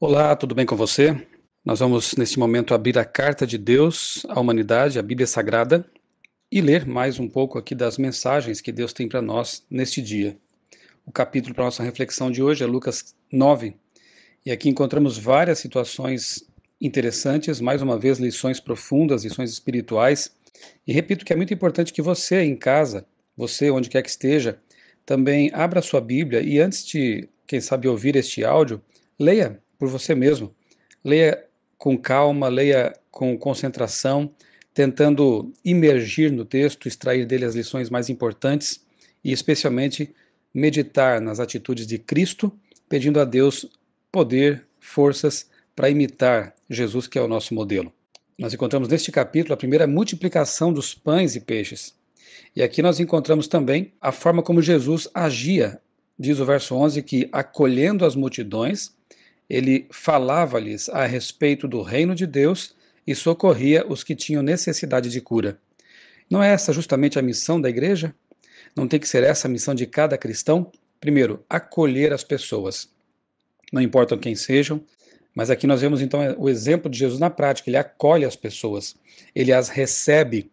Olá, tudo bem com você? Nós vamos, neste momento, abrir a carta de Deus à humanidade, a Bíblia Sagrada, e ler mais um pouco aqui das mensagens que Deus tem para nós neste dia. O capítulo para nossa reflexão de hoje é Lucas 9, e aqui encontramos várias situações interessantes, mais uma vez, lições profundas, lições espirituais. E repito que é muito importante que você em casa, você onde quer que esteja, também abra sua Bíblia e antes de, quem sabe, ouvir este áudio, leia por você mesmo. Leia com calma, leia com concentração, tentando imergir no texto, extrair dele as lições mais importantes e, especialmente, meditar nas atitudes de Cristo, pedindo a Deus poder, forças para imitar Jesus, que é o nosso modelo. Nós encontramos neste capítulo a primeira multiplicação dos pães e peixes. E aqui nós encontramos também a forma como Jesus agia. Diz o verso 11 que, acolhendo as multidões, ele falava-lhes a respeito do reino de Deus e socorria os que tinham necessidade de cura. Não é essa justamente a missão da igreja? Não tem que ser essa a missão de cada cristão? Primeiro, acolher as pessoas. Não importam quem sejam, mas aqui nós vemos então o exemplo de Jesus na prática. Ele acolhe as pessoas, ele as recebe,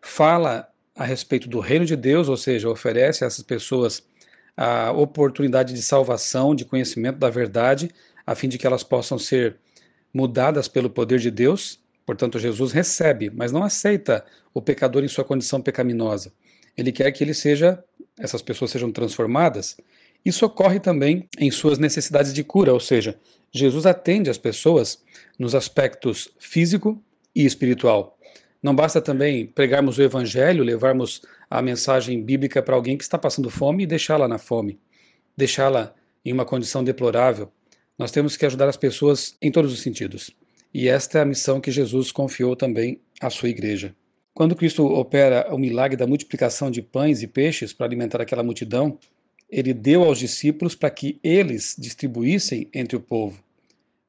fala a respeito do reino de Deus, ou seja, oferece a essas pessoas a oportunidade de salvação, de conhecimento da verdade, a fim de que elas possam ser mudadas pelo poder de Deus. Portanto, Jesus recebe, mas não aceita o pecador em sua condição pecaminosa. Ele quer que ele seja, essas pessoas sejam transformadas. Isso ocorre também em suas necessidades de cura, ou seja, Jesus atende as pessoas nos aspectos físico e espiritual. Não basta também pregarmos o evangelho, levarmos a mensagem bíblica para alguém que está passando fome e deixá-la na fome, deixá-la em uma condição deplorável, nós temos que ajudar as pessoas em todos os sentidos. E esta é a missão que Jesus confiou também à sua igreja. Quando Cristo opera o milagre da multiplicação de pães e peixes para alimentar aquela multidão, ele deu aos discípulos para que eles distribuíssem entre o povo.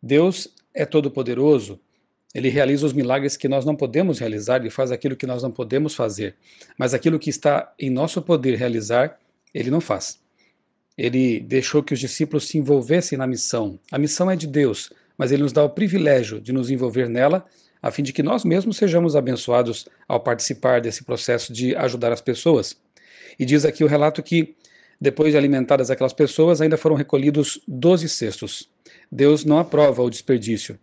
Deus é todo-poderoso, ele realiza os milagres que nós não podemos realizar, ele faz aquilo que nós não podemos fazer, mas aquilo que está em nosso poder realizar, ele não faz ele deixou que os discípulos se envolvessem na missão. A missão é de Deus, mas ele nos dá o privilégio de nos envolver nela, a fim de que nós mesmos sejamos abençoados ao participar desse processo de ajudar as pessoas. E diz aqui o relato que, depois de alimentadas aquelas pessoas, ainda foram recolhidos doze cestos. Deus não aprova o desperdício.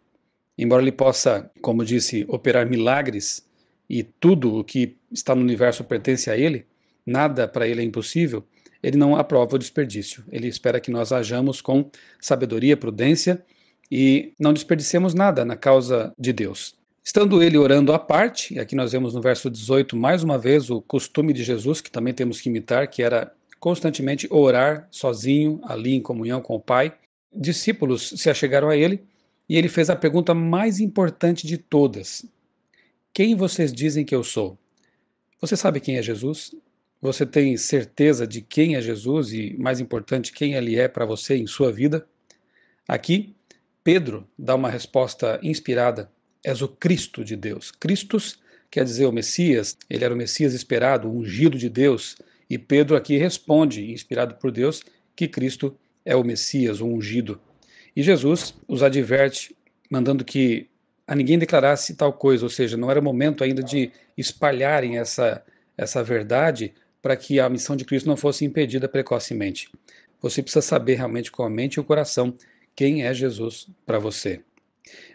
Embora ele possa, como disse, operar milagres e tudo o que está no universo pertence a ele, nada para ele é impossível ele não aprova o desperdício. Ele espera que nós hajamos com sabedoria, prudência e não desperdicemos nada na causa de Deus. Estando ele orando à parte, e aqui nós vemos no verso 18 mais uma vez o costume de Jesus, que também temos que imitar, que era constantemente orar sozinho, ali em comunhão com o Pai. Discípulos se achegaram a ele e ele fez a pergunta mais importante de todas: Quem vocês dizem que eu sou? Você sabe quem é Jesus? Você tem certeza de quem é Jesus e, mais importante, quem ele é para você em sua vida? Aqui, Pedro dá uma resposta inspirada: És o Cristo de Deus. Cristos quer dizer o Messias, ele era o Messias esperado, o ungido de Deus. E Pedro aqui responde, inspirado por Deus, que Cristo é o Messias, o ungido. E Jesus os adverte, mandando que a ninguém declarasse tal coisa, ou seja, não era momento ainda de espalharem essa, essa verdade para que a missão de Cristo não fosse impedida precocemente. Você precisa saber realmente com a mente e o coração quem é Jesus para você.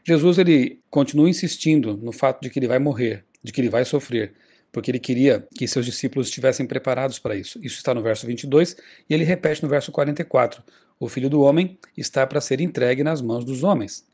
Jesus ele continua insistindo no fato de que ele vai morrer, de que ele vai sofrer, porque ele queria que seus discípulos estivessem preparados para isso. Isso está no verso 22 e ele repete no verso 44: O filho do homem está para ser entregue nas mãos dos homens.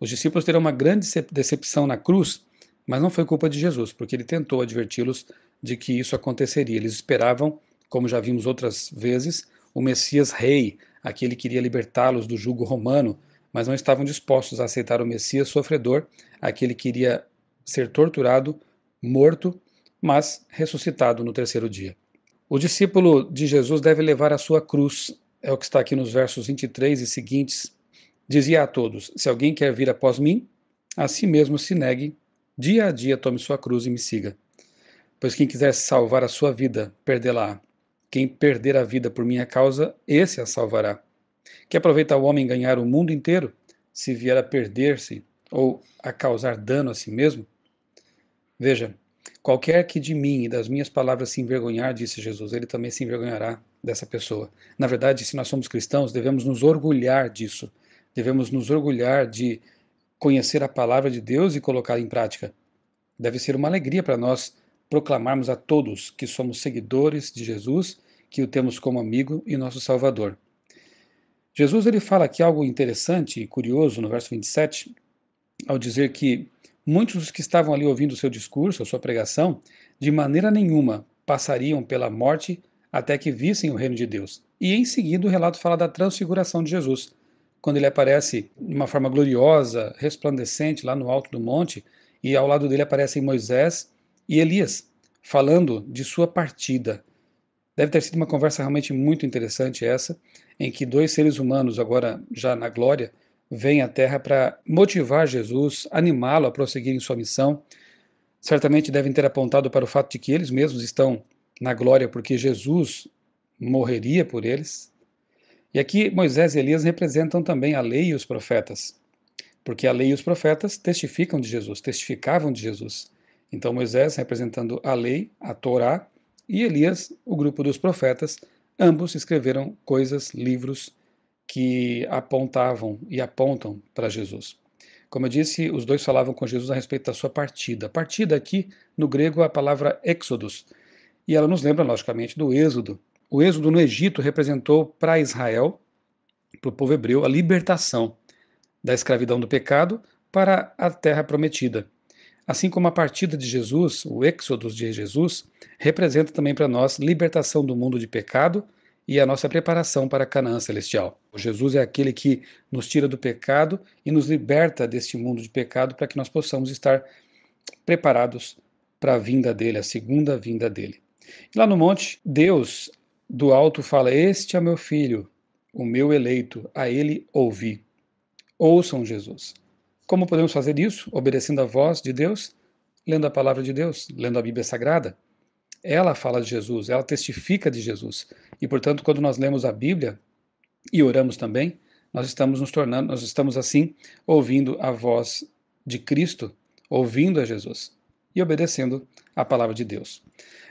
Os discípulos terão uma grande decepção na cruz, mas não foi culpa de Jesus, porque ele tentou adverti-los de que isso aconteceria. Eles esperavam, como já vimos outras vezes, o Messias rei, aquele que iria libertá-los do jugo romano, mas não estavam dispostos a aceitar o Messias sofredor, aquele que iria ser torturado, morto, mas ressuscitado no terceiro dia. O discípulo de Jesus deve levar a sua cruz, é o que está aqui nos versos 23 e seguintes. Dizia a todos: Se alguém quer vir após mim, a si mesmo se negue, dia a dia tome sua cruz e me siga. Pois quem quiser salvar a sua vida, perdê-la. Quem perder a vida por minha causa, esse a salvará. Que aproveita o homem ganhar o mundo inteiro, se vier a perder-se ou a causar dano a si mesmo? Veja, qualquer que de mim e das minhas palavras se envergonhar, disse Jesus, ele também se envergonhará dessa pessoa. Na verdade, se nós somos cristãos, devemos nos orgulhar disso. Devemos nos orgulhar de conhecer a palavra de Deus e colocá-la em prática. Deve ser uma alegria para nós proclamarmos a todos que somos seguidores de Jesus, que o temos como amigo e nosso Salvador. Jesus ele fala aqui algo interessante e curioso no verso 27, ao dizer que muitos dos que estavam ali ouvindo o seu discurso, a sua pregação, de maneira nenhuma passariam pela morte até que vissem o reino de Deus. E em seguida o relato fala da transfiguração de Jesus, quando ele aparece de uma forma gloriosa, resplandecente lá no alto do monte, e ao lado dele aparecem Moisés e Elias, falando de sua partida. Deve ter sido uma conversa realmente muito interessante essa, em que dois seres humanos, agora já na glória, vêm à Terra para motivar Jesus, animá-lo a prosseguir em sua missão. Certamente devem ter apontado para o fato de que eles mesmos estão na glória porque Jesus morreria por eles. E aqui Moisés e Elias representam também a lei e os profetas, porque a lei e os profetas testificam de Jesus, testificavam de Jesus. Então Moisés representando a lei, a Torá, e Elias, o grupo dos profetas, Ambos escreveram coisas, livros que apontavam e apontam para Jesus. Como eu disse, os dois falavam com Jesus a respeito da sua partida. Partida aqui, no grego, é a palavra exodus, e ela nos lembra, logicamente, do êxodo. O êxodo no Egito representou para Israel, para o povo hebreu, a libertação da escravidão do pecado para a terra prometida. Assim como a partida de Jesus, o êxodo de Jesus, representa também para nós libertação do mundo de pecado e a nossa preparação para a Canaã celestial. Jesus é aquele que nos tira do pecado e nos liberta deste mundo de pecado para que nós possamos estar preparados para a vinda dele, a segunda vinda dele. E lá no monte, Deus do alto fala: Este é meu filho, o meu eleito, a ele ouvi. Ouçam Jesus. Como podemos fazer isso? Obedecendo a voz de Deus, lendo a palavra de Deus, lendo a Bíblia Sagrada. Ela fala de Jesus, ela testifica de Jesus. E, portanto, quando nós lemos a Bíblia e oramos também, nós estamos nos tornando, nós estamos assim ouvindo a voz de Cristo, ouvindo a Jesus e obedecendo a palavra de Deus.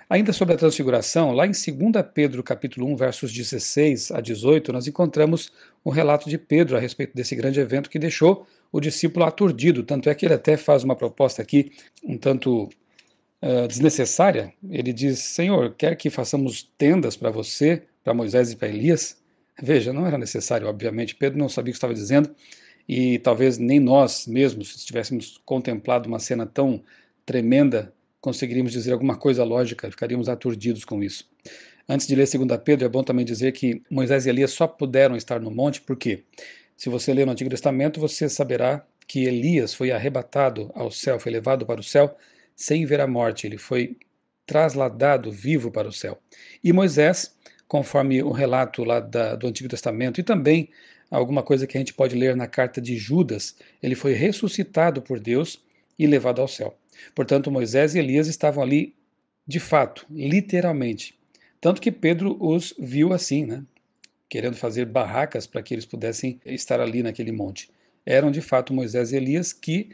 Ainda sobre a transfiguração, lá em 2 Pedro capítulo 1, versos 16 a 18, nós encontramos um relato de Pedro a respeito desse grande evento que deixou o discípulo aturdido. Tanto é que ele até faz uma proposta aqui um tanto uh, desnecessária. Ele diz: Senhor, quer que façamos tendas para você, para Moisés e para Elias? Veja, não era necessário, obviamente. Pedro não sabia o que estava dizendo e talvez nem nós mesmos, se tivéssemos contemplado uma cena tão tremenda conseguiríamos dizer alguma coisa lógica, ficaríamos aturdidos com isso. Antes de ler 2 Pedro, é bom também dizer que Moisés e Elias só puderam estar no monte, porque se você ler no Antigo Testamento, você saberá que Elias foi arrebatado ao céu, foi levado para o céu sem ver a morte, ele foi trasladado vivo para o céu. E Moisés, conforme o relato lá da, do Antigo Testamento, e também alguma coisa que a gente pode ler na carta de Judas, ele foi ressuscitado por Deus e levado ao céu. Portanto, Moisés e Elias estavam ali de fato, literalmente. Tanto que Pedro os viu assim, né? querendo fazer barracas para que eles pudessem estar ali naquele monte. Eram de fato Moisés e Elias que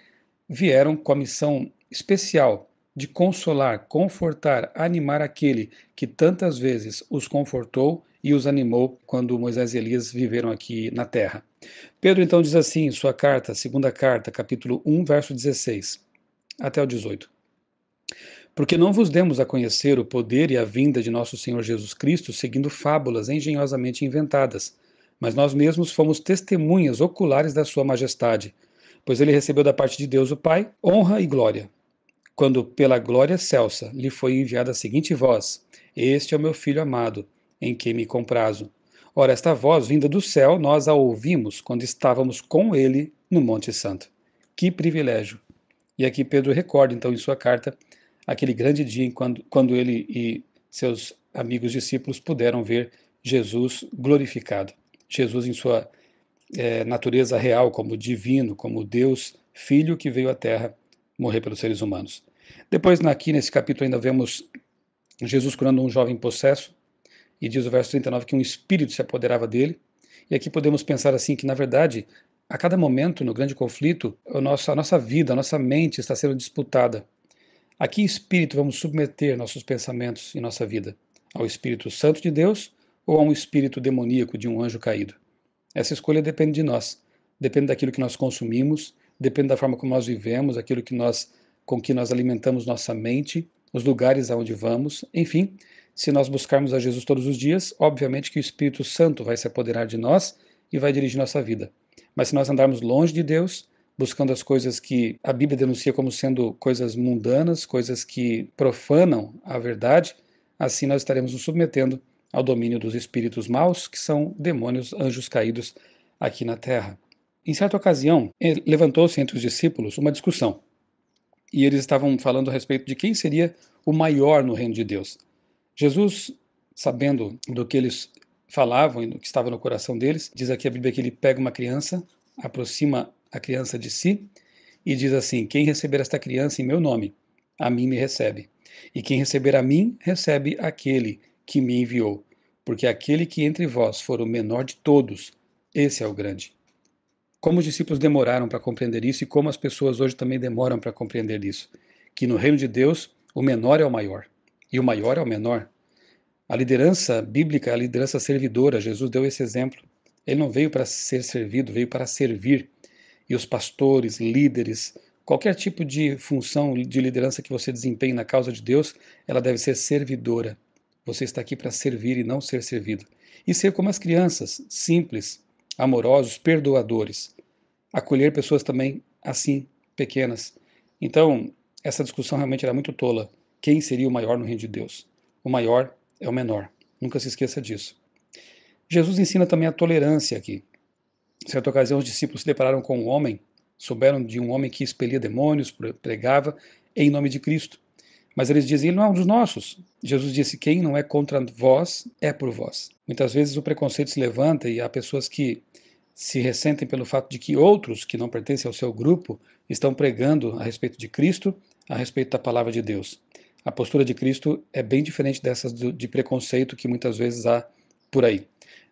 vieram com a missão especial de consolar, confortar, animar aquele que tantas vezes os confortou e os animou quando Moisés e Elias viveram aqui na terra. Pedro então diz assim em sua carta, segunda carta, capítulo 1, verso 16: até o 18. Porque não vos demos a conhecer o poder e a vinda de nosso Senhor Jesus Cristo seguindo fábulas engenhosamente inventadas, mas nós mesmos fomos testemunhas oculares da Sua Majestade, pois ele recebeu da parte de Deus o Pai honra e glória. Quando pela glória celsa lhe foi enviada a seguinte voz: Este é o meu filho amado, em quem me comprazo. Ora, esta voz vinda do céu, nós a ouvimos quando estávamos com ele no Monte Santo. Que privilégio! E aqui Pedro recorda, então, em sua carta, aquele grande dia em quando, quando ele e seus amigos discípulos puderam ver Jesus glorificado. Jesus em sua é, natureza real, como divino, como Deus, Filho que veio à Terra morrer pelos seres humanos. Depois, aqui nesse capítulo, ainda vemos Jesus curando um jovem possesso, e diz o verso 39 que um espírito se apoderava dele. E aqui podemos pensar assim que, na verdade, a cada momento, no grande conflito, a nossa, a nossa vida, a nossa mente está sendo disputada. A que espírito vamos submeter nossos pensamentos e nossa vida? Ao Espírito Santo de Deus ou a um espírito demoníaco de um anjo caído? Essa escolha depende de nós, depende daquilo que nós consumimos, depende da forma como nós vivemos, aquilo que nós com que nós alimentamos nossa mente, os lugares aonde vamos, enfim, se nós buscarmos a Jesus todos os dias, obviamente que o Espírito Santo vai se apoderar de nós e vai dirigir nossa vida. Mas se nós andarmos longe de Deus, buscando as coisas que a Bíblia denuncia como sendo coisas mundanas, coisas que profanam a verdade, assim nós estaremos nos submetendo ao domínio dos espíritos maus, que são demônios, anjos caídos aqui na terra. Em certa ocasião, levantou-se entre os discípulos uma discussão. E eles estavam falando a respeito de quem seria o maior no reino de Deus. Jesus, sabendo do que eles falavam e do que estava no coração deles, diz aqui a Bíblia que ele pega uma criança, aproxima a criança de si e diz assim: Quem receber esta criança em meu nome, a mim me recebe. E quem receber a mim, recebe aquele que me enviou. Porque aquele que entre vós for o menor de todos, esse é o grande. Como os discípulos demoraram para compreender isso e como as pessoas hoje também demoram para compreender isso. Que no reino de Deus, o menor é o maior e o maior é o menor. A liderança bíblica, a liderança servidora, Jesus deu esse exemplo. Ele não veio para ser servido, veio para servir e os pastores, líderes, qualquer tipo de função de liderança que você desempenhe na causa de Deus, ela deve ser servidora. Você está aqui para servir e não ser servido. E ser como as crianças, simples, amorosos, perdoadores. Acolher pessoas também assim, pequenas. Então, essa discussão realmente era muito tola. Quem seria o maior no reino de Deus? O maior é o menor. Nunca se esqueça disso. Jesus ensina também a tolerância aqui. Em certa ocasião, os discípulos se depararam com um homem, souberam de um homem que expelia demônios, pregava em nome de Cristo. Mas eles dizem, ele não é um dos nossos. Jesus disse, quem não é contra vós, é por vós. Muitas vezes o preconceito se levanta e há pessoas que se ressentem pelo fato de que outros que não pertencem ao seu grupo estão pregando a respeito de Cristo, a respeito da palavra de Deus. A postura de Cristo é bem diferente dessas de preconceito que muitas vezes há por aí.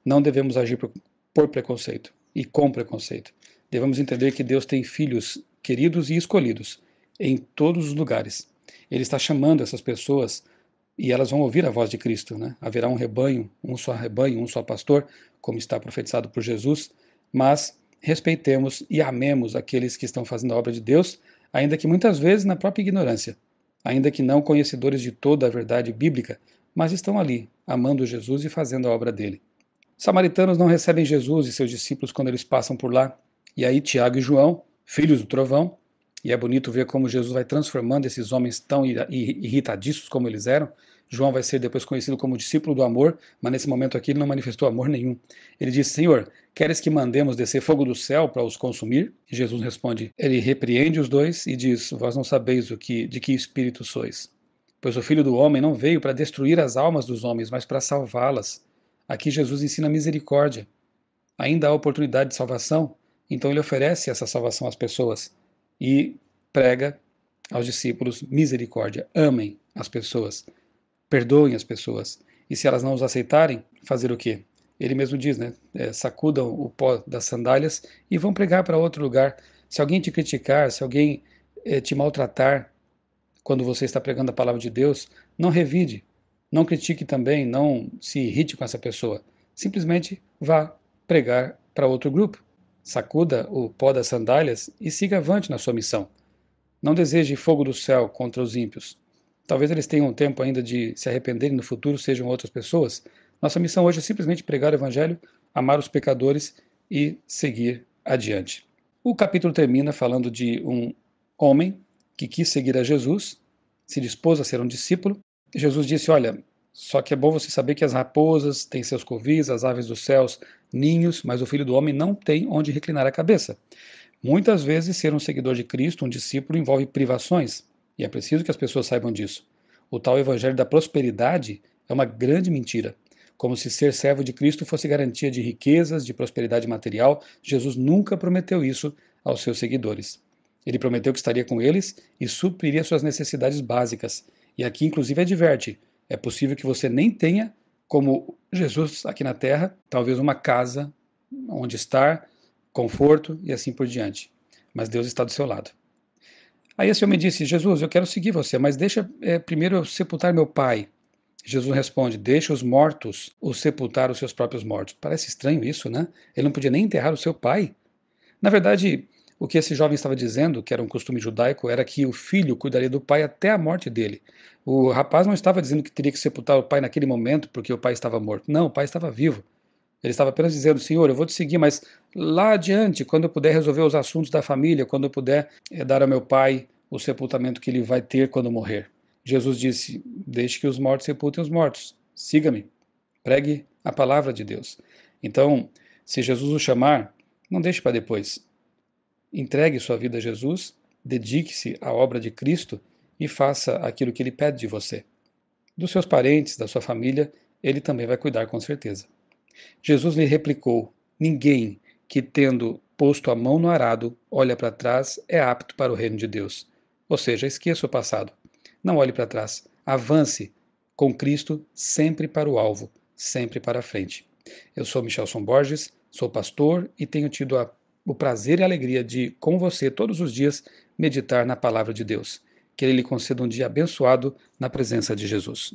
Não devemos agir por preconceito e com preconceito. Devemos entender que Deus tem filhos queridos e escolhidos em todos os lugares. Ele está chamando essas pessoas e elas vão ouvir a voz de Cristo. Né? Haverá um rebanho, um só rebanho, um só pastor, como está profetizado por Jesus, mas respeitemos e amemos aqueles que estão fazendo a obra de Deus, ainda que muitas vezes na própria ignorância, ainda que não conhecedores de toda a verdade bíblica, mas estão ali, amando Jesus e fazendo a obra dele. Samaritanos não recebem Jesus e seus discípulos quando eles passam por lá. E aí Tiago e João, filhos do trovão, e é bonito ver como Jesus vai transformando esses homens tão irritadiços como eles eram. João vai ser depois conhecido como discípulo do amor, mas nesse momento aqui ele não manifestou amor nenhum. Ele diz: Senhor, queres que mandemos descer fogo do céu para os consumir? E Jesus responde: Ele repreende os dois e diz: Vós não sabeis o que, de que espírito sois. Pois o filho do homem não veio para destruir as almas dos homens, mas para salvá-las. Aqui Jesus ensina misericórdia. Ainda há oportunidade de salvação, então ele oferece essa salvação às pessoas e prega aos discípulos misericórdia. Amem as pessoas, perdoem as pessoas. E se elas não os aceitarem, fazer o quê? Ele mesmo diz, né? É, sacudam o pó das sandálias e vão pregar para outro lugar. Se alguém te criticar, se alguém é, te maltratar quando você está pregando a palavra de Deus, não revide, não critique também, não se irrite com essa pessoa. Simplesmente vá pregar para outro grupo. Sacuda o pó das sandálias e siga avante na sua missão. Não deseje fogo do céu contra os ímpios. Talvez eles tenham tempo ainda de se arrependerem no futuro, sejam outras pessoas. Nossa missão hoje é simplesmente pregar o evangelho, amar os pecadores e seguir adiante. O capítulo termina falando de um homem que quis seguir a Jesus, se dispôs a ser um discípulo, Jesus disse: Olha, só que é bom você saber que as raposas têm seus covis, as aves dos céus, ninhos, mas o filho do homem não tem onde reclinar a cabeça. Muitas vezes, ser um seguidor de Cristo, um discípulo, envolve privações, e é preciso que as pessoas saibam disso. O tal evangelho da prosperidade é uma grande mentira. Como se ser servo de Cristo fosse garantia de riquezas, de prosperidade material, Jesus nunca prometeu isso aos seus seguidores. Ele prometeu que estaria com eles e supriria suas necessidades básicas e aqui, inclusive, adverte: é possível que você nem tenha, como Jesus aqui na terra, talvez uma casa onde estar, conforto e assim por diante. Mas Deus está do seu lado. Aí esse homem disse: Jesus, eu quero seguir você, mas deixa é, primeiro eu sepultar meu pai. Jesus responde: Deixa os mortos o sepultar os seus próprios mortos. Parece estranho isso, né? Ele não podia nem enterrar o seu pai. Na verdade, o que esse jovem estava dizendo, que era um costume judaico, era que o filho cuidaria do pai até a morte dele. O rapaz não estava dizendo que teria que sepultar o pai naquele momento porque o pai estava morto. Não, o pai estava vivo. Ele estava apenas dizendo: Senhor, eu vou te seguir, mas lá adiante, quando eu puder resolver os assuntos da família, quando eu puder é, dar ao meu pai o sepultamento que ele vai ter quando morrer. Jesus disse: Deixe que os mortos sepultem os mortos. Siga-me. Pregue a palavra de Deus. Então, se Jesus o chamar, não deixe para depois. Entregue sua vida a Jesus, dedique-se à obra de Cristo e faça aquilo que ele pede de você. Dos seus parentes, da sua família, ele também vai cuidar com certeza. Jesus lhe replicou: Ninguém que, tendo posto a mão no arado, olha para trás, é apto para o reino de Deus. Ou seja, esqueça o passado. Não olhe para trás. Avance com Cristo sempre para o alvo, sempre para a frente. Eu sou Michelson Borges, sou pastor e tenho tido a, o prazer e a alegria de, com você, todos os dias, meditar na palavra de Deus. Que Ele lhe conceda um dia abençoado na presença de Jesus.